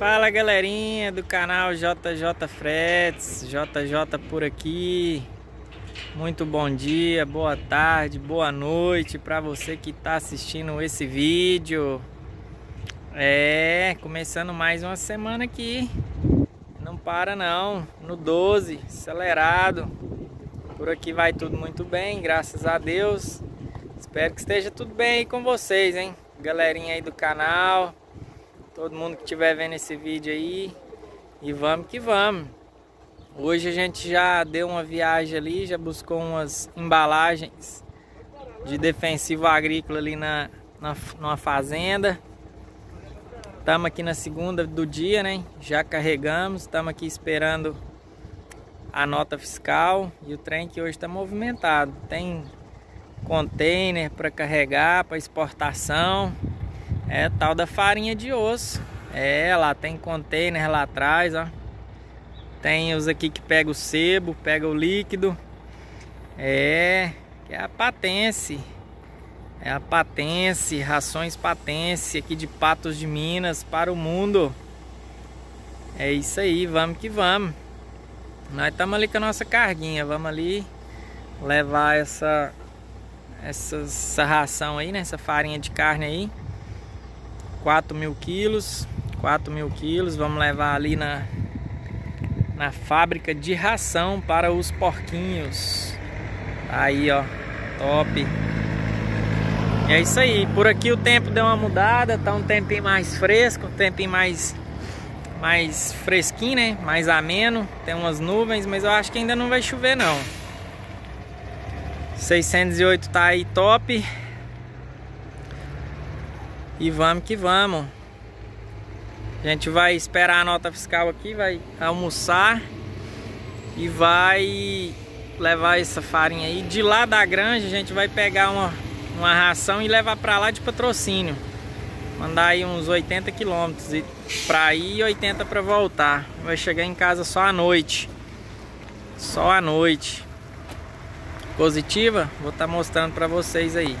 Fala galerinha do canal JJ Fretes, JJ por aqui. Muito bom dia, boa tarde, boa noite para você que está assistindo esse vídeo. É, começando mais uma semana aqui. Não para não, no 12, acelerado. Por aqui vai tudo muito bem, graças a Deus. Espero que esteja tudo bem aí com vocês, hein? Galerinha aí do canal todo mundo que estiver vendo esse vídeo aí. E vamos que vamos. Hoje a gente já deu uma viagem ali, já buscou umas embalagens de defensivo agrícola ali na, na numa fazenda. Estamos aqui na segunda do dia, né? Já carregamos, estamos aqui esperando a nota fiscal e o trem que hoje está movimentado. Tem container para carregar, para exportação. É tal da farinha de osso. É, lá tem container lá atrás, ó. Tem os aqui que pega o sebo, pega o líquido. É, que é a patência. É a patência, rações patência aqui de Patos de Minas para o mundo. É isso aí, vamos que vamos. Nós estamos ali com a nossa carguinha, vamos ali levar essa, essa, essa ração aí, né? Essa farinha de carne aí 4 mil quilos 4 mil quilos. Vamos levar ali na na fábrica de ração para os porquinhos. Aí ó top. E é isso aí. Por aqui o tempo deu uma mudada tá um tempinho mais fresco um tempinho mais mais fresquinho né? Mais ameno. Tem umas nuvens mas eu acho que ainda não vai chover não. 608 tá aí top e vamos que vamos. A gente vai esperar a nota fiscal aqui, vai almoçar e vai levar essa farinha aí. De lá da granja a gente vai pegar uma, uma ração e levar para lá de patrocínio. Mandar aí uns 80 quilômetros para ir e 80 para voltar. Vai chegar em casa só à noite. Só à noite. Positiva? Vou estar tá mostrando para vocês aí.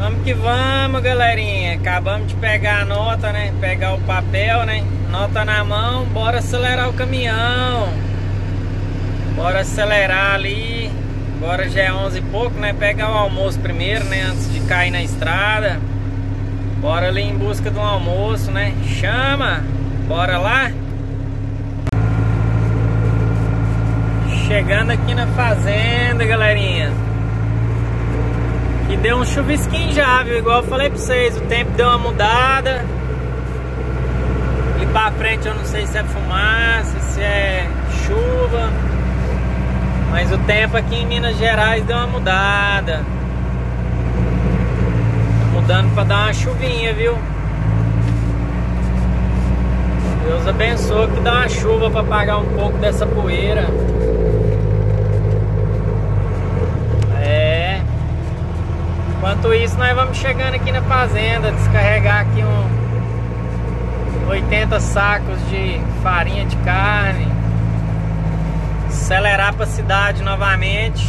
Vamos que vamos, galerinha. Acabamos de pegar a nota, né? Pegar o papel, né? Nota na mão, bora acelerar o caminhão. Bora acelerar ali. Agora já é 11 e pouco, né? Pegar o almoço primeiro, né? Antes de cair na estrada. Bora ali em busca do almoço, né? Chama! Bora lá! Chegando aqui na fazenda, galerinha. E deu um chuvisquinho já, viu? Igual eu falei pra vocês, o tempo deu uma mudada. E pra frente eu não sei se é fumaça, se é chuva. Mas o tempo aqui em Minas Gerais deu uma mudada. Tá mudando pra dar uma chuvinha, viu? Deus abençoe que dá uma chuva pra apagar um pouco dessa poeira. Enquanto isso, nós vamos chegando aqui na fazenda, descarregar aqui um 80 sacos de farinha de carne, acelerar para a cidade novamente,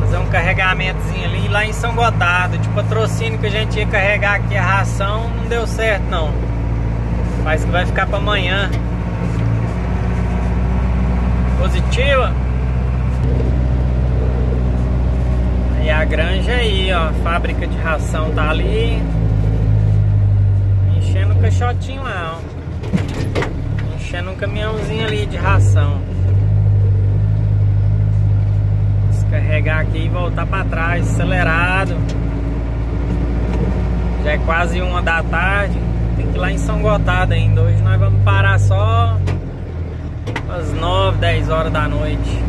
fazer um carregamentozinho ali lá em São Gotardo, de patrocínio que a gente ia carregar aqui a ração, não deu certo não. Mas que vai ficar para amanhã. Positiva? E a granja aí, ó, a fábrica de ração tá ali. Enchendo o caixotinho lá, ó. Enchendo um caminhãozinho ali de ração. Descarregar aqui e voltar para trás, acelerado. Já é quase uma da tarde. Tem que ir lá em São Gotardo ainda. Hoje nós vamos parar só às 9, 10 horas da noite.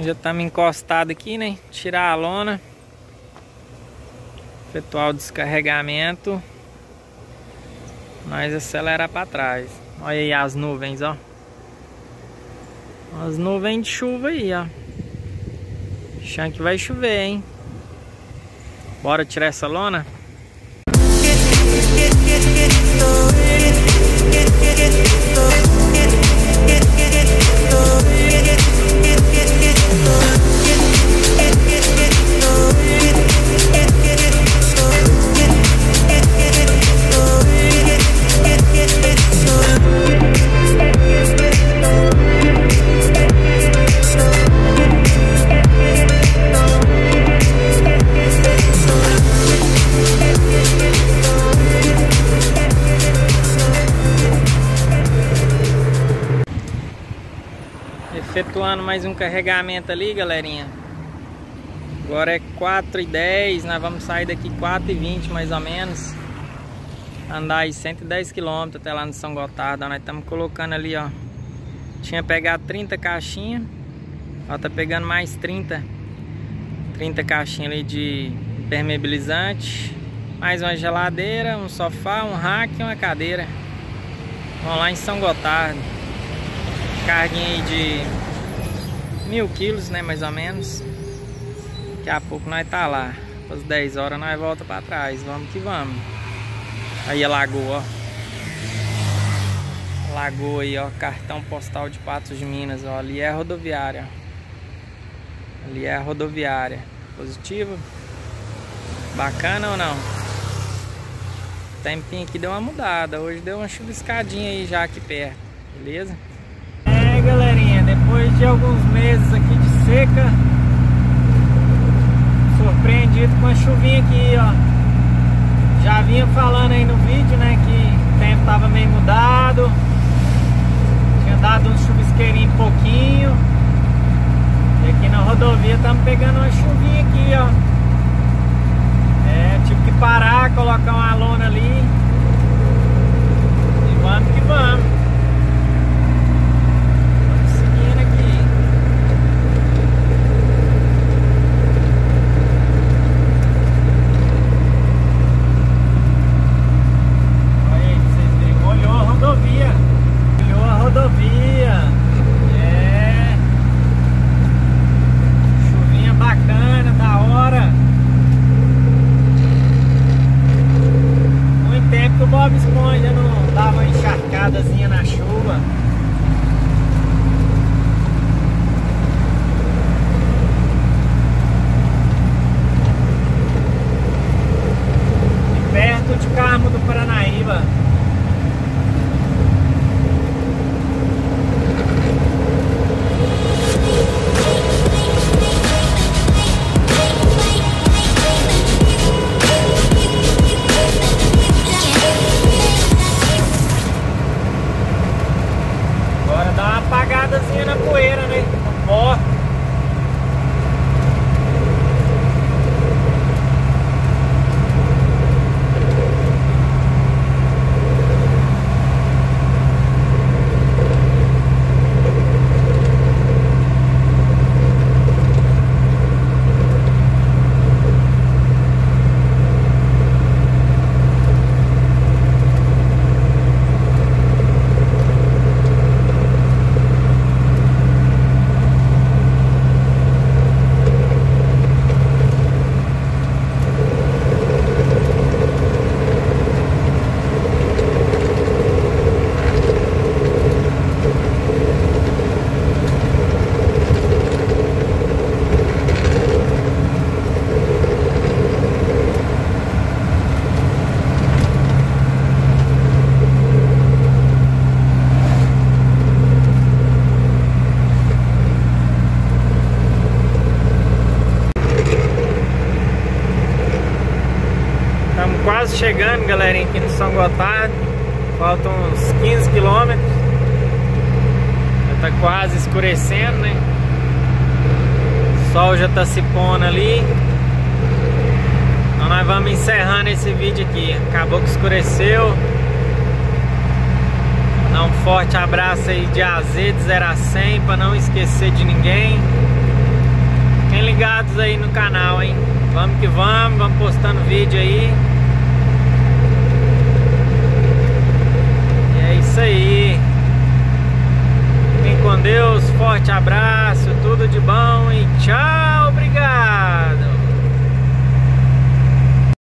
Já estamos encostados aqui, né? Tirar a lona. Efetuar o descarregamento. Nós acelerar para trás. Olha aí as nuvens, ó. As nuvens de chuva aí, ó. Achando que vai chover, hein? Bora tirar essa lona? Mais um carregamento ali, galerinha. Agora é 4 e 10 nós vamos sair daqui 4 e 20 mais ou menos. Andar aí 110 km até lá no São Gotardo. Nós estamos colocando ali, ó. Tinha pegado 30 caixinhas. Ó, tá pegando mais 30. 30 caixinhas ali de impermeabilizante. Mais uma geladeira, um sofá, um rack e uma cadeira. Vamos lá em São Gotardo. Carguinha aí de mil quilos, né? Mais ou menos. Daqui a pouco nós tá lá. Às 10 horas nós volta para trás. Vamos que vamos. Aí a lagoa, ó. Lagoa aí, ó. Cartão postal de Patos de Minas, ó. Ali é a rodoviária. Ali é a rodoviária. Positivo. Bacana ou não? Tempinho aqui deu uma mudada. Hoje deu uma chuviscadinha aí já aqui perto. Beleza? De alguns meses aqui de seca. Surpreendido com a chuvinha aqui, ó. Já vinha falando aí no vídeo, né? Que o tempo tava meio mudado dado um chuvisqueirinho pouquinho. E aqui na rodovia estamos pegando uma chuvinha aqui, chegando, galerinha, aqui no São Gotardo. Faltam uns 15 quilômetros. Já tá quase escurecendo, né? O sol já tá se pondo ali. Então nós vamos encerrando esse vídeo aqui. Acabou que escureceu. Dá um forte abraço aí de AZ de 0 a 100 para não esquecer de ninguém. Fiquem ligados aí no canal, hein? Vamos que vamos, vamos postando vídeo aí. isso aí. Fiquem com Deus, forte abraço, tudo de bom e tchau, obrigado.